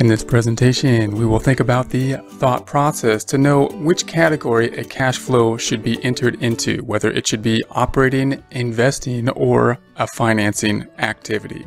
In this presentation, we will think about the thought process to know which category a cash flow should be entered into, whether it should be operating, investing, or a financing activity.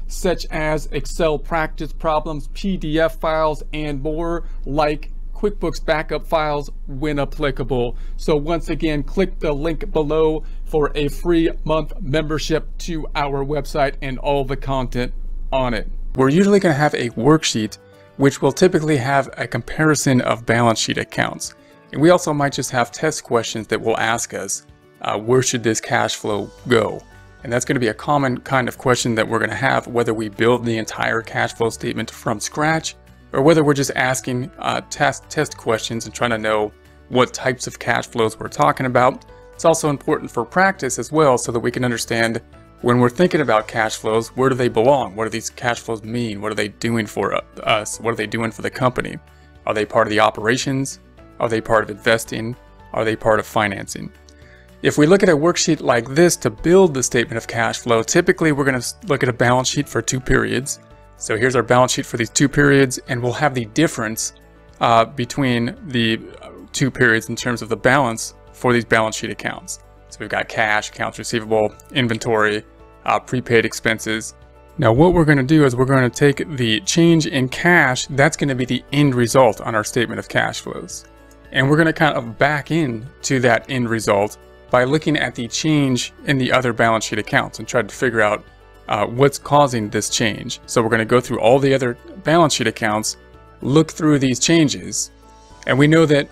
such as Excel practice problems, PDF files, and more like QuickBooks backup files when applicable. So once again, click the link below for a free month membership to our website and all the content on it. we're usually going to have a worksheet which will typically have a comparison of balance sheet accounts. And we also might just have test questions that will ask us, uh, where should this cash flow go? And that's going to be a common kind of question that we're going to have whether we build the entire cash flow statement from scratch or whether we're just asking uh, test, test questions and trying to know what types of cash flows we're talking about. It's also important for practice as well so that we can understand when we're thinking about cash flows, where do they belong? What do these cash flows mean? What are they doing for us? What are they doing for the company? Are they part of the operations? Are they part of investing? Are they part of financing? If we look at a worksheet like this to build the statement of cash flow, typically we're going to look at a balance sheet for two periods. So here's our balance sheet for these two periods, and we'll have the difference uh, between the uh, two periods in terms of the balance for these balance sheet accounts. So we've got cash, accounts receivable, inventory, uh, prepaid expenses. Now what we're going to do is we're going to take the change in cash, that's going to be the end result on our statement of cash flows. And we're going to kind of back in to that end result by looking at the change in the other balance sheet accounts and try to figure out uh, what's causing this change. So we're going to go through all the other balance sheet accounts, look through these changes, and we know that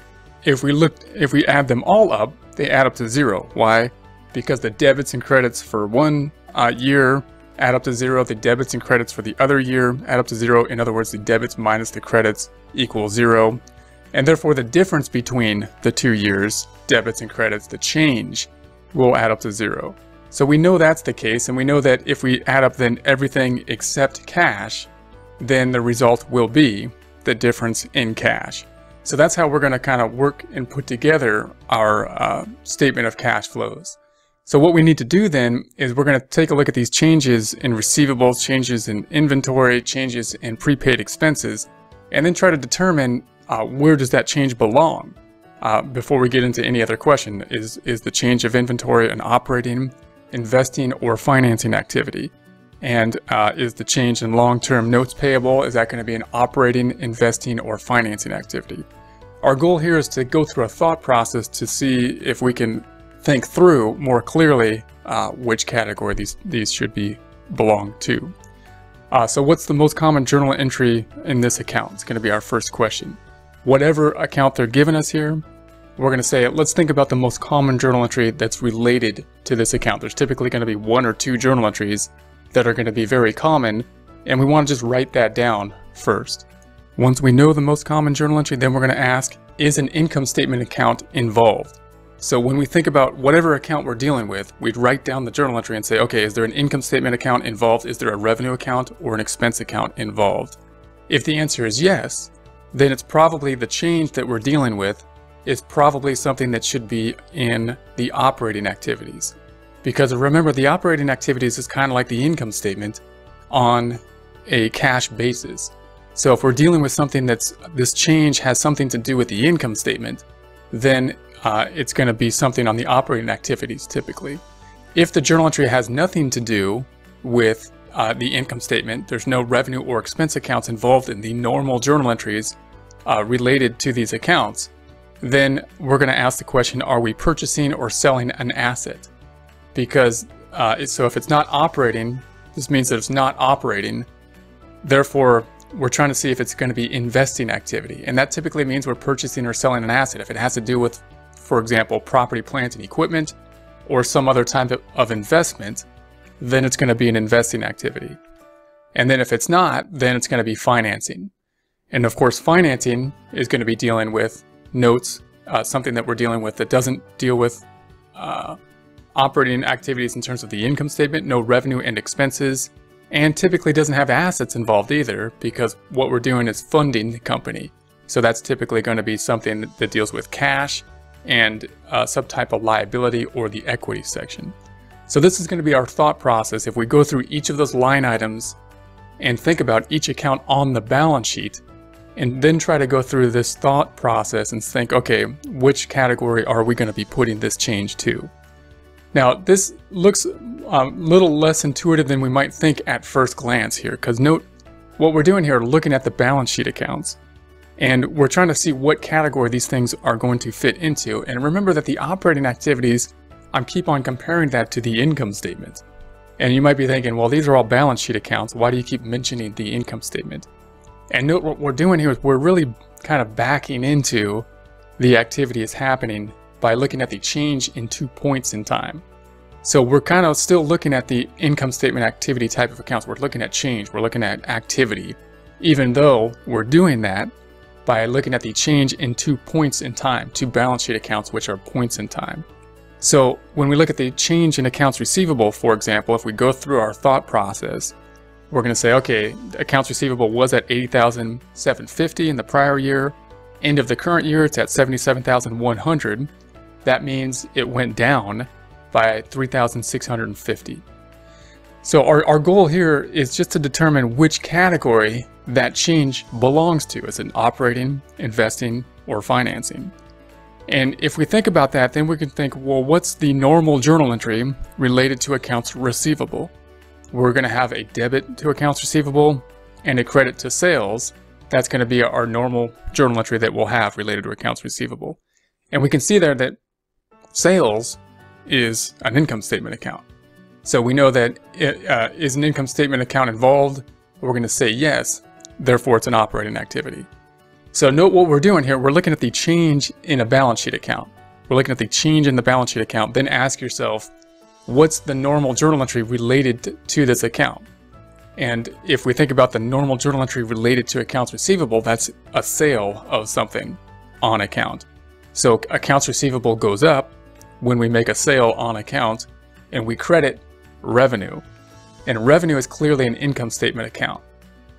if we look, if we add them all up, they add up to zero. Why? Because the debits and credits for one uh, year add up to zero. The debits and credits for the other year add up to zero. In other words, the debits minus the credits equals zero. And therefore the difference between the two years, debits and credits, the change, will add up to zero. So we know that's the case, and we know that if we add up then everything except cash, then the result will be the difference in cash. So that's how we're going to kind of work and put together our uh, statement of cash flows. So what we need to do then is we're going to take a look at these changes in receivables, changes in inventory, changes in prepaid expenses, and then try to determine uh, where does that change belong? Uh, before we get into any other question, is, is the change of inventory an operating, investing, or financing activity? And uh, is the change in long-term notes payable, is that going to be an operating, investing, or financing activity? Our goal here is to go through a thought process to see if we can think through more clearly uh, which category these, these should be belong to. Uh, so what's the most common journal entry in this account? It's going to be our first question whatever account they're giving us here, we're going to say, let's think about the most common journal entry that's related to this account. There's typically going to be one or two journal entries that are going to be very common, and we want to just write that down first. Once we know the most common journal entry, then we're going to ask, is an income statement account involved? So when we think about whatever account we're dealing with, we'd write down the journal entry and say, okay, is there an income statement account involved? Is there a revenue account or an expense account involved? If the answer is yes, then it's probably the change that we're dealing with is probably something that should be in the operating activities. Because remember, the operating activities is kind of like the income statement on a cash basis. So if we're dealing with something that's, this change has something to do with the income statement, then uh, it's going to be something on the operating activities typically. If the journal entry has nothing to do with uh, the income statement. There's no revenue or expense accounts involved in the normal journal entries uh, related to these accounts. Then we're going to ask the question, are we purchasing or selling an asset? Because, uh, so if it's not operating, this means that it's not operating. Therefore, we're trying to see if it's going to be investing activity. And that typically means we're purchasing or selling an asset. If it has to do with, for example, property, plant, and equipment, or some other type of investment, then it's going to be an investing activity. And then if it's not, then it's going to be financing. And of course, financing is going to be dealing with notes, uh, something that we're dealing with that doesn't deal with uh, operating activities in terms of the income statement, no revenue and expenses, and typically doesn't have assets involved either because what we're doing is funding the company. So that's typically going to be something that deals with cash and uh, some type of liability or the equity section. So this is going to be our thought process. If we go through each of those line items and think about each account on the balance sheet, and then try to go through this thought process and think, okay, which category are we going to be putting this change to? Now, this looks a um, little less intuitive than we might think at first glance here, because note what we're doing here, looking at the balance sheet accounts. And we're trying to see what category these things are going to fit into. And remember that the operating activities, I keep on comparing that to the income statement. And you might be thinking, well, these are all balance sheet accounts. Why do you keep mentioning the income statement? And note what we're doing here is we're really kind of backing into the activity is happening by looking at the change in two points in time. So we're kind of still looking at the income statement activity type of accounts. We're looking at change, we're looking at activity, even though we're doing that by looking at the change in two points in time, two balance sheet accounts, which are points in time. So when we look at the change in accounts receivable, for example, if we go through our thought process, we're going to say, okay, accounts receivable was at 80,750 in the prior year. End of the current year, it's at 77,100 that means it went down by 3,650. So our, our goal here is just to determine which category that change belongs to. Is it operating, investing, or financing? And if we think about that, then we can think, well, what's the normal journal entry related to accounts receivable? We're going to have a debit to accounts receivable and a credit to sales. That's going to be our normal journal entry that we'll have related to accounts receivable. And we can see there that Sales is an income statement account. So we know that it, uh, is an income statement account involved? We're going to say yes, therefore it's an operating activity. So note what we're doing here, we're looking at the change in a balance sheet account. We're looking at the change in the balance sheet account, then ask yourself, what's the normal journal entry related to this account? And if we think about the normal journal entry related to accounts receivable, that's a sale of something on account. So accounts receivable goes up, when we make a sale on account and we credit revenue. And revenue is clearly an income statement account.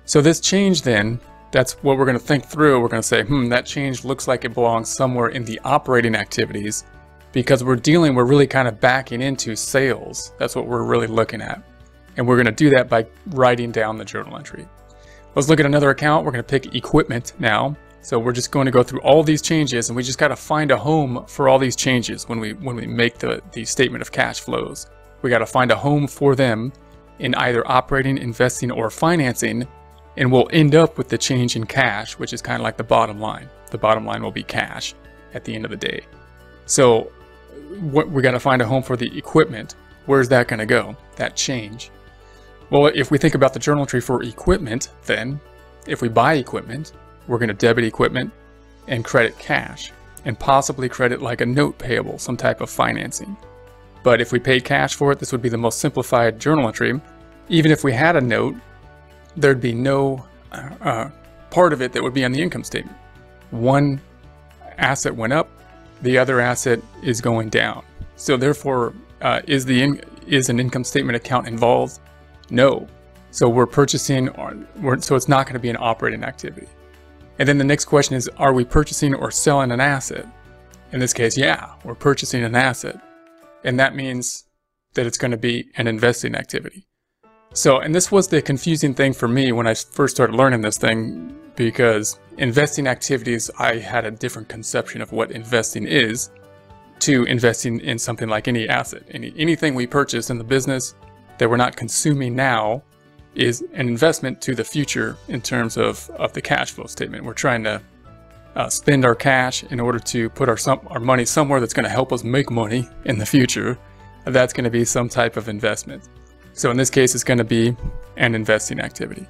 So this change then, that's what we're going to think through. We're going to say, hmm, that change looks like it belongs somewhere in the operating activities because we're dealing, we're really kind of backing into sales. That's what we're really looking at. And we're going to do that by writing down the journal entry. Let's look at another account. We're going to pick equipment now. So we're just going to go through all these changes and we just got to find a home for all these changes when we when we make the, the statement of cash flows. We got to find a home for them in either operating, investing, or financing, and we'll end up with the change in cash, which is kind of like the bottom line. The bottom line will be cash at the end of the day. So what, we got to find a home for the equipment. Where's that going to go? That change. Well, if we think about the journal entry for equipment, then if we buy equipment, we're going to debit equipment and credit cash, and possibly credit like a note payable, some type of financing. But if we paid cash for it, this would be the most simplified journal entry. Even if we had a note, there'd be no uh, uh part of it that would be on the income statement. One asset went up, the other asset is going down. So therefore, uh, is the is an income statement account involved? No. So we're purchasing, or we're, so it's not going to be an operating activity. And then the next question is, are we purchasing or selling an asset? In this case, yeah, we're purchasing an asset. And that means that it's going to be an investing activity. So, and this was the confusing thing for me when I first started learning this thing, because investing activities, I had a different conception of what investing is to investing in something like any asset. Any, anything we purchase in the business that we're not consuming now is an investment to the future in terms of, of the cash flow statement. We're trying to uh, spend our cash in order to put our, some, our money somewhere that's going to help us make money in the future. That's going to be some type of investment. So in this case, it's going to be an investing activity.